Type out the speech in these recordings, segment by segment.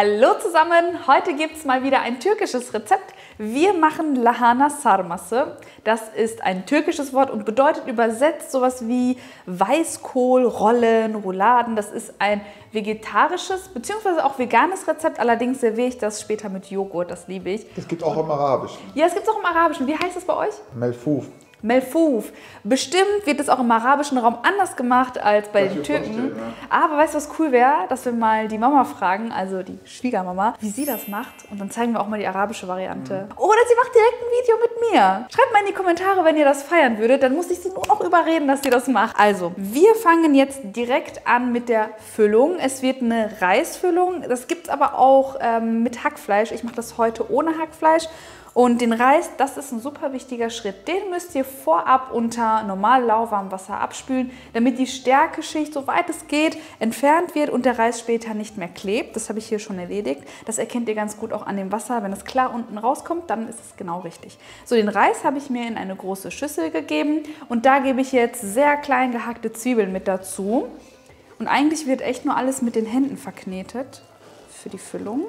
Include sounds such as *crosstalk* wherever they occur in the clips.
Hallo zusammen, heute gibt es mal wieder ein türkisches Rezept. Wir machen Lahana Sarması. Das ist ein türkisches Wort und bedeutet übersetzt sowas wie Weißkohl, Rollen, Rouladen. Das ist ein vegetarisches bzw. auch veganes Rezept. Allerdings serviere ich das später mit Joghurt, das liebe ich. Das gibt auch im Arabischen. Ja, es gibt es auch im Arabischen. Wie heißt es bei euch? Melfuf. Melfouf. Bestimmt wird es auch im arabischen Raum anders gemacht als bei den Türken. vorstellen, Aber weißt du, was cool wäre? Dass wir mal die Mama fragen, also die Schwiegermama, wie sie das macht. Und dann zeigen wir auch mal die arabische Variante. Mhm. Oder sie macht direkt ein Video mit mir. Schreibt mal in die Kommentare, wenn ihr das feiern würdet. Dann muss ich sie nur noch überreden, dass sie das macht. Also, wir fangen jetzt direkt an mit der Füllung. Es wird eine Reisfüllung. Das gibt es aber auch ähm, mit Hackfleisch. Ich mache das heute ohne Hackfleisch. Und den Reis, das ist ein super wichtiger Schritt. Den müsst ihr vorab unter normal lauwarmem Wasser abspülen, damit die Stärkeschicht, soweit es geht, entfernt wird und der Reis später nicht mehr klebt. Das habe ich hier schon erledigt. Das erkennt ihr ganz gut auch an dem Wasser. Wenn es klar unten rauskommt, dann ist es genau richtig. So, den Reis habe ich mir in eine große Schüssel gegeben und da gebe ich jetzt sehr klein gehackte Zwiebeln mit dazu. Und eigentlich wird echt nur alles mit den Händen verknetet für die Füllung.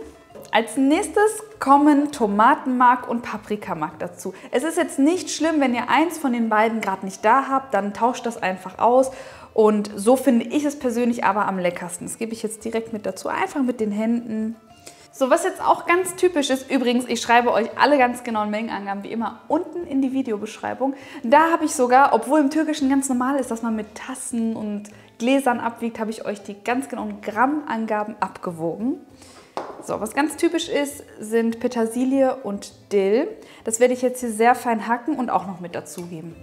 Als nächstes kommen Tomatenmark und Paprikamark dazu. Es ist jetzt nicht schlimm, wenn ihr eins von den beiden gerade nicht da habt, dann tauscht das einfach aus. Und so finde ich es persönlich aber am leckersten. Das gebe ich jetzt direkt mit dazu, einfach mit den Händen. So, was jetzt auch ganz typisch ist, übrigens, ich schreibe euch alle ganz genauen Mengenangaben wie immer unten in die Videobeschreibung. Da habe ich sogar, obwohl im Türkischen ganz normal ist, dass man mit Tassen und Gläsern abwiegt, habe ich euch die ganz genauen Grammangaben abgewogen. So, was ganz typisch ist, sind Petersilie und Dill. Das werde ich jetzt hier sehr fein hacken und auch noch mit dazugeben.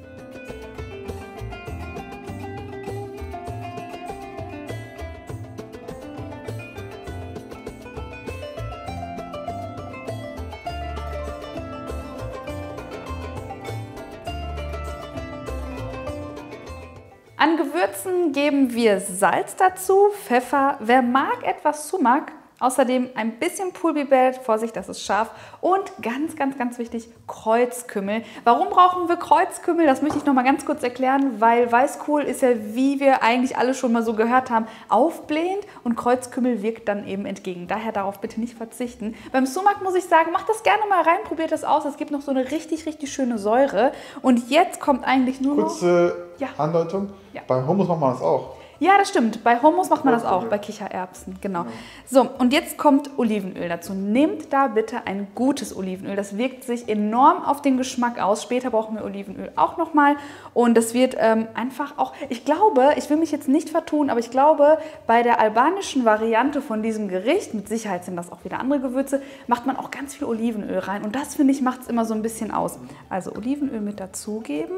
Gewürzen geben wir Salz dazu, Pfeffer, wer mag etwas Sumak, Außerdem ein bisschen Pulbibel, Vorsicht, das ist scharf. Und ganz, ganz, ganz wichtig, Kreuzkümmel. Warum brauchen wir Kreuzkümmel? Das möchte ich noch mal ganz kurz erklären, weil Weißkohl ist ja, wie wir eigentlich alle schon mal so gehört haben, aufblähend und Kreuzkümmel wirkt dann eben entgegen. Daher darauf bitte nicht verzichten. Beim Sumak muss ich sagen, macht das gerne mal rein, probiert das aus. Es gibt noch so eine richtig, richtig schöne Säure. Und jetzt kommt eigentlich nur noch... Ja. Andeutung. Ja. Bei Hummus macht man das auch. Ja, das stimmt. Bei Hummus macht man das auch, bei Kichererbsen, genau. So, und jetzt kommt Olivenöl dazu. Nehmt da bitte ein gutes Olivenöl. Das wirkt sich enorm auf den Geschmack aus. Später brauchen wir Olivenöl auch nochmal. Und das wird ähm, einfach auch, ich glaube, ich will mich jetzt nicht vertun, aber ich glaube, bei der albanischen Variante von diesem Gericht, mit Sicherheit sind das auch wieder andere Gewürze, macht man auch ganz viel Olivenöl rein. Und das, finde ich, macht es immer so ein bisschen aus. Also Olivenöl mit dazugeben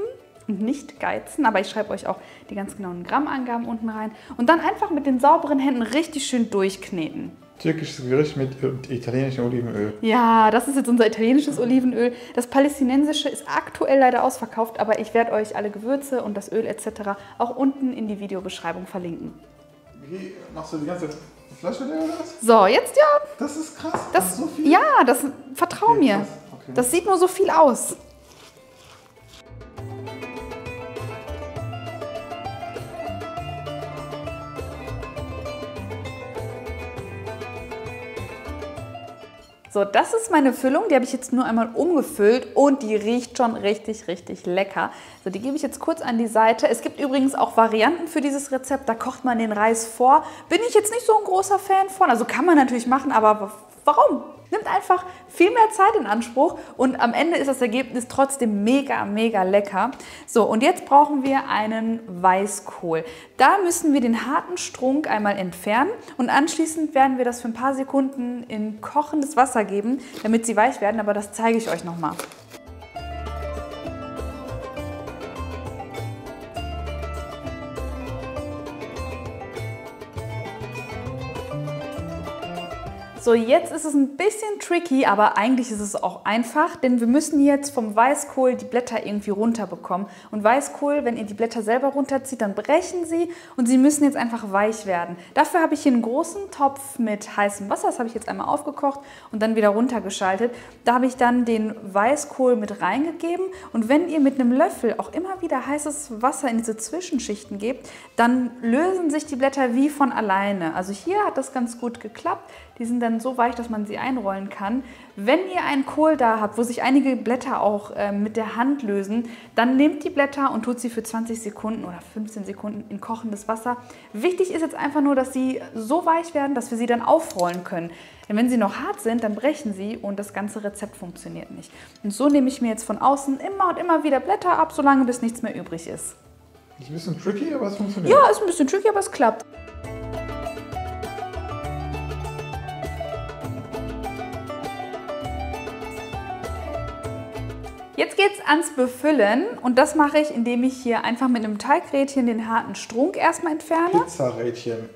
und nicht geizen, aber ich schreibe euch auch die ganz genauen Grammangaben unten rein. Und dann einfach mit den sauberen Händen richtig schön durchkneten. Türkisches Gericht mit äh, italienischem Olivenöl. Ja, das ist jetzt unser italienisches Olivenöl. Das palästinensische ist aktuell leider ausverkauft, aber ich werde euch alle Gewürze und das Öl etc. auch unten in die Videobeschreibung verlinken. Wie machst du die ganze Flasche leer oder was? So, jetzt ja, Das ist krass. das, ist so viel. ja, das vertrau Okay, mir. Okay. Das sieht nur so viel aus. So, das ist meine Füllung. Die habe ich jetzt nur einmal umgefüllt und die riecht schon richtig, richtig lecker. So, die gebe ich jetzt kurz an die Seite. Es gibt übrigens auch Varianten für dieses Rezept. Da kocht man den Reis vor. Bin ich jetzt nicht so ein großer Fan von. Also kann man natürlich machen, aber warum? Nimmt einfach viel mehr Zeit in Anspruch und am Ende ist das Ergebnis trotzdem mega, mega lecker. So, und jetzt brauchen wir einen Weißkohl. Da müssen wir den harten Strunk einmal entfernen und anschließend werden wir das für ein paar Sekunden in kochendes Wasser geben, damit sie weich werden, aber das zeige ich euch nochmal. So, jetzt ist es ein bisschen tricky, aber eigentlich ist es auch einfach, denn wir müssen jetzt vom Weißkohl die Blätter irgendwie runterbekommen. Und Weißkohl, wenn ihr die Blätter selber runterzieht, dann brechen sie und sie müssen jetzt einfach weich werden. Dafür habe ich hier einen großen Topf mit heißem Wasser, das habe ich jetzt einmal aufgekocht und dann wieder runtergeschaltet. Da habe ich dann den Weißkohl mit reingegeben und wenn ihr mit einem Löffel auch immer wieder heißes Wasser in diese Zwischenschichten gebt, dann lösen sich die Blätter wie von alleine. Also hier hat das ganz gut geklappt. Die sind dann werden so weich, dass man sie einrollen kann. Wenn ihr einen Kohl da habt, wo sich einige Blätter auch äh, mit der Hand lösen, dann nehmt die Blätter und tut sie für 20 Sekunden oder 15 Sekunden in kochendes Wasser. Wichtig ist jetzt einfach nur, dass sie so weich werden, dass wir sie dann aufrollen können. Denn wenn sie noch hart sind, dann brechen sie und das ganze Rezept funktioniert nicht. Und so nehme ich mir jetzt von außen immer und immer wieder Blätter ab, solange bis nichts mehr übrig ist. Ist ein bisschen tricky, aber es funktioniert. Ja, ist ein bisschen tricky, aber es klappt. Jetzt geht es ans Befüllen und das mache ich, indem ich hier einfach mit einem Teigrädchen den harten Strunk erstmal entferne. Pizzarädchen.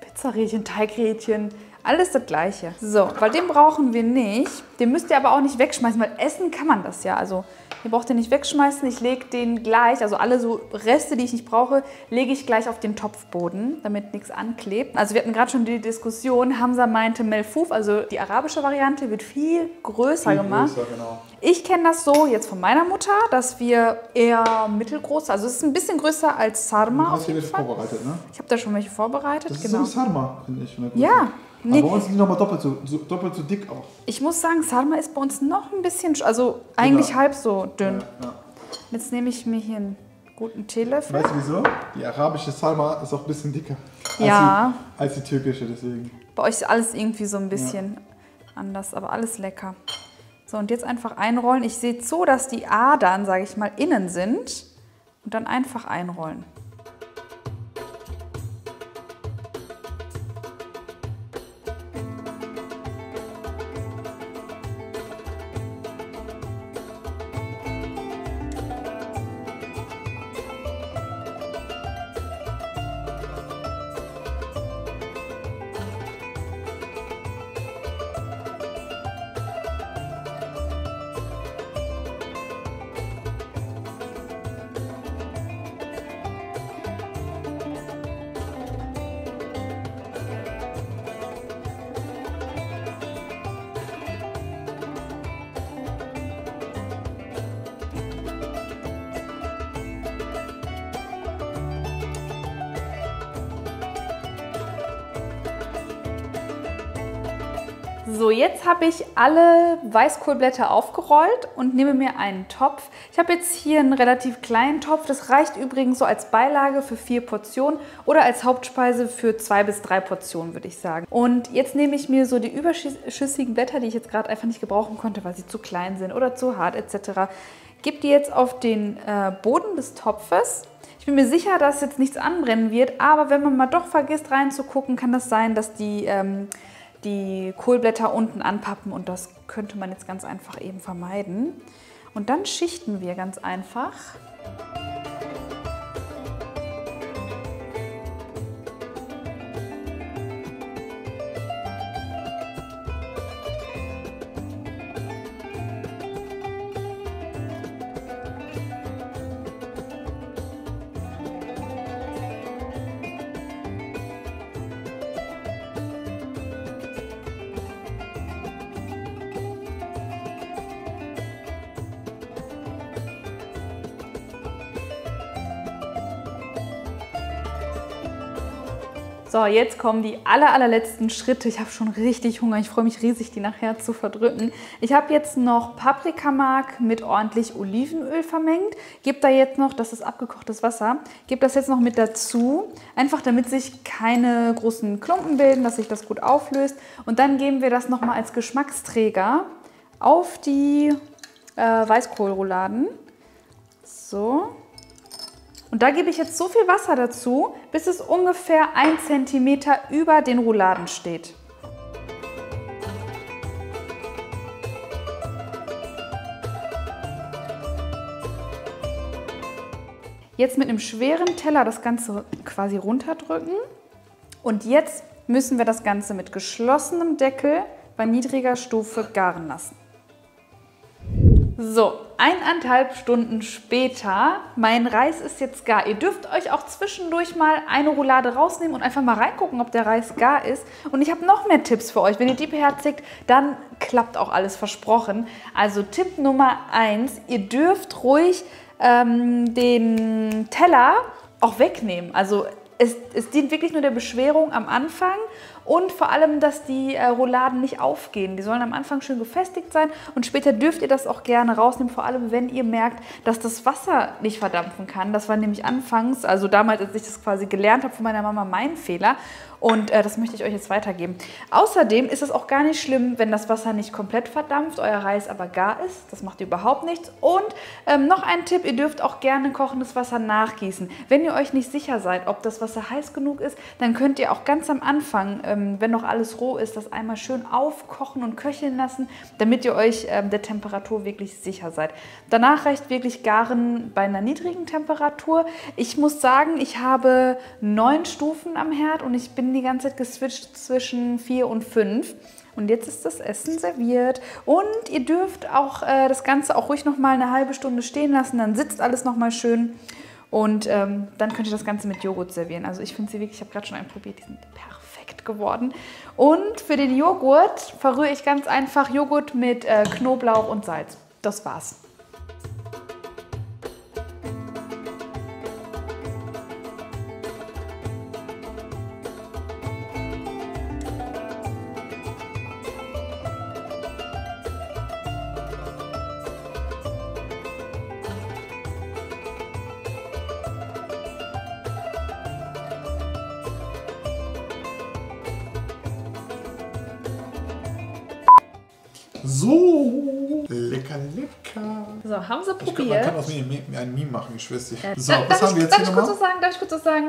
Pizzarädchen, Teigrädchen, alles das gleiche. So, weil den brauchen wir nicht. Den müsst ihr aber auch nicht wegschmeißen, weil essen kann man das ja. Also Ihr braucht den nicht wegschmeißen. Ich lege den gleich, also alle so Reste, die ich nicht brauche, lege ich gleich auf den Topfboden, damit nichts anklebt. Also wir hatten gerade schon die Diskussion, Hamza meinte Melfouf, also die arabische Variante, wird viel größer Viel gemacht. größer, genau. Ich kenne das so jetzt von meiner Mutter, dass wir eher mittelgroß, also es ist ein bisschen größer als Du Sarma auf hast hier welche vorbereitet, ne? Ich habe da schon welche vorbereitet, Das ist genau. so wie Sarma, finde ich. Ja, nee. Aber bei uns sind die nochmal doppelt so, so, doppelt so dick auch. Ich muss sagen, Sarma ist bei uns noch ein bisschen, sch- also eigentlich Ja. halb so dünn. Ja, ja. Jetzt nehme ich mir hier einen guten Teelöffel. Weißt du wieso? Die arabische Salma ist auch ein bisschen dicker als, Ja. die, als die türkische, deswegen. Bei euch ist alles irgendwie so ein bisschen anders, aber alles lecker. So, und jetzt einfach einrollen. Ich sehe zu, dass die Adern, sage ich mal, innen sind. Und dann einfach einrollen. So, jetzt habe ich alle Weißkohlblätter aufgerollt und nehme mir einen Topf. Ich habe jetzt hier einen relativ kleinen Topf. Das reicht übrigens so als Beilage für vier Portionen oder als Hauptspeise für zwei bis drei Portionen, würde ich sagen. Und jetzt nehme ich mir so die überschüssigen Blätter, die ich jetzt gerade einfach nicht gebrauchen konnte, weil sie zu klein sind oder zu hart etc. Gebe die jetzt auf den äh, Boden des Topfes. Ich bin mir sicher, dass jetzt nichts anbrennen wird, aber wenn man mal doch vergisst reinzugucken, kann das sein, dass die, ähm, die Kohlblätter unten anpappen und das könnte man jetzt ganz einfach eben vermeiden. Und dann schichten wir ganz einfach. So, jetzt kommen die aller, allerletzten Schritte. Ich habe schon richtig Hunger. Ich freue mich riesig, die nachher zu verdrücken. Ich habe jetzt noch Paprikamark mit ordentlich Olivenöl vermengt. Gebe da jetzt noch, das ist abgekochtes Wasser, gebe das jetzt noch mit dazu. Einfach damit sich keine großen Klumpen bilden, dass sich das gut auflöst. Und dann geben wir das nochmal als Geschmacksträger auf die äh, Weißkohlrouladen. So. Und da gebe ich jetzt so viel Wasser dazu, bis es ungefähr ein Zentimeter über den Rouladen steht. Jetzt mit einem schweren Teller das Ganze quasi runterdrücken. Und jetzt müssen wir das Ganze mit geschlossenem Deckel bei niedriger Stufe garen lassen. So, eineinhalb Stunden später, mein Reis ist jetzt gar. Ihr dürft euch auch zwischendurch mal eine Roulade rausnehmen und einfach mal reingucken, ob der Reis gar ist. Und ich habe noch mehr Tipps für euch. Wenn ihr die beherzigt, dann klappt auch alles versprochen. Also Tipp Nummer eins: ihr dürft ruhig ähm, den Teller auch wegnehmen. Also es, es dient wirklich nur der Beschwerung am Anfang und vor allem, dass die äh, Rouladen nicht aufgehen. Die sollen am Anfang schön gefestigt sein und später dürft ihr das auch gerne rausnehmen, vor allem wenn ihr merkt, dass das Wasser nicht verdampfen kann. Das war nämlich anfangs, also damals, als ich das quasi gelernt habe von meiner Mama, mein Fehler. Und äh, das möchte ich euch jetzt weitergeben. Außerdem ist es auch gar nicht schlimm, wenn das Wasser nicht komplett verdampft, euer Reis aber gar ist. Das macht überhaupt nichts. Und ähm, noch ein Tipp, ihr dürft auch gerne kochendes Wasser nachgießen. Wenn ihr euch nicht sicher seid, ob das Wasser heiß genug ist, dann könnt ihr auch ganz am Anfang, ähm, wenn noch alles roh ist, das einmal schön aufkochen und köcheln lassen, damit ihr euch ähm, der Temperatur wirklich sicher seid. Danach reicht wirklich Garen bei einer niedrigen Temperatur. Ich muss sagen, ich habe neun Stufen am Herd und ich bin die ganze Zeit geswitcht zwischen 4 und 5. Und jetzt ist das Essen serviert. Und ihr dürft auch äh, das Ganze auch ruhig noch mal eine halbe Stunde stehen lassen. Dann sitzt alles noch mal schön. Und ähm, dann könnt ihr das Ganze mit Joghurt servieren. Also ich finde sie wirklich, ich habe gerade schon einen probiert, die sind perfekt geworden. Und für den Joghurt verrühre ich ganz einfach Joghurt mit äh, Knoblauch und Salz. Das war's. So, lecker, lecker. So, haben sie Ich probiert. man kann aus mir ein Meme machen, ich schwör's dir. So, da- was darf haben ich, wir jetzt darf hier ich kurz was sagen? Darf ich kurz was sagen?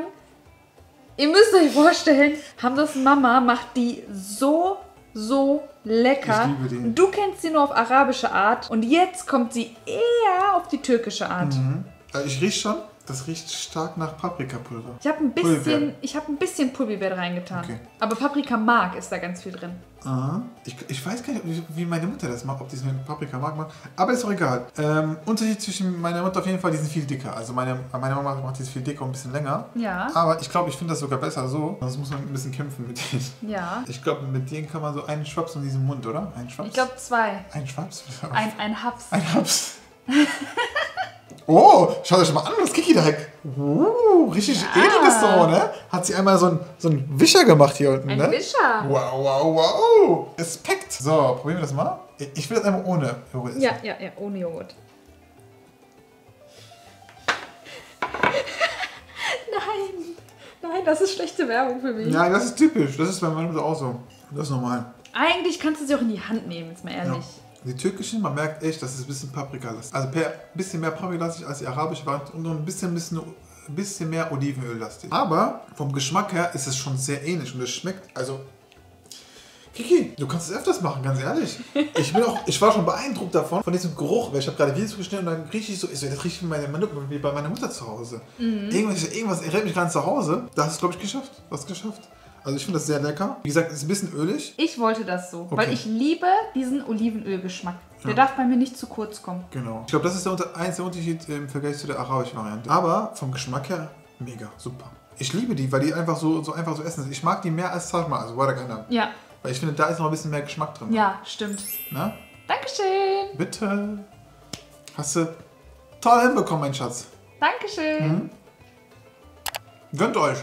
Ihr müsst euch vorstellen, Hamzas Mama macht die so, so lecker. Ich liebe die. Und Du kennst sie nur auf arabische Art und jetzt kommt sie eher auf die türkische Art. Mhm. Äh, Ich riech schon, das riecht stark nach Paprikapulver. Ich habe ein bisschen, ich habe ein bisschen Pulverbeeren reingetan. Okay. Aber Paprikamark ist da ganz viel drin. Aha. Ich, ich weiß gar nicht, wie- meine Mutter das macht, ob die es mit Paprika mag. macht. Aber ist auch egal. Ähm, Unterschied zwischen meiner Mutter auf jeden Fall, die sind viel dicker. Also meine, meine Mama macht die viel dicker und ein bisschen länger. Ja, Aber ich glaube, ich finde das sogar besser so. Sonst muss man ein bisschen kämpfen mit denen. ja. Ich glaube, mit denen kann man so einen Schwaps in diesem Mund, oder? Ein Schwaps? Ich glaube zwei. Ein Schwaps? Ein, ein Haps. Ein Haps. *laughs* Oh, schaut euch mal an, das Kiki da. Uh, richtig edel ist so, ne? Hat sie einmal so einen so einen Wischer gemacht hier unten, Ein ne? Wischer. Wow, wow, wow. Respekt. So, probieren wir das mal. Ich will das einmal ohne Joghurt essen. Ja, ja, ja, ohne Joghurt. *laughs* Nein, nein, das ist schlechte Werbung für mich. Ja, das ist typisch. Das ist bei meiner Mutter auch so. Das ist normal. Eigentlich kannst du sie auch in die Hand nehmen, jetzt mal Ja. Die türkischen, man merkt echt, dass es ein bisschen paprikalastig Also ein bisschen mehr paprikalastig als die arabische Variante und noch ein bisschen, bisschen, bisschen mehr Olivenöllastig. Aber vom Geschmack her ist es schon sehr ähnlich und es schmeckt, also... Kiki, du kannst es öfters machen, ganz ehrlich. Ich, bin auch, ich war schon beeindruckt davon, von diesem Geruch, weil ich habe gerade Videos geschnitten und dann rieche ich so, ich so, das riecht wie, meine, wie bei meiner Mutter zu Hause. Irgendwas, irgendwas erinnert mich gerade zu Hause. Das ist, glaube ich, geschafft. Was geschafft. Also ich finde das sehr lecker. Wie gesagt, es ist ein bisschen ölig. Ich wollte das so, Okay. weil ich liebe diesen Olivenölgeschmack. Der Ja. darf bei mir nicht zu kurz kommen. Genau. Ich glaube, das ist der unter einzige Unterschied im Vergleich zu der arabischen Variante. Aber vom Geschmack her, mega, super. Ich liebe die, weil die einfach so, so einfach so essen sind. Ich mag die mehr als Sajma, also Wadaganam. Ja, Weil ich finde, da ist noch ein bisschen mehr Geschmack drin. ja, stimmt. Na? Dankeschön, Bitte. Hast du toll hinbekommen, mein Schatz. Dankeschön. Gönnt euch.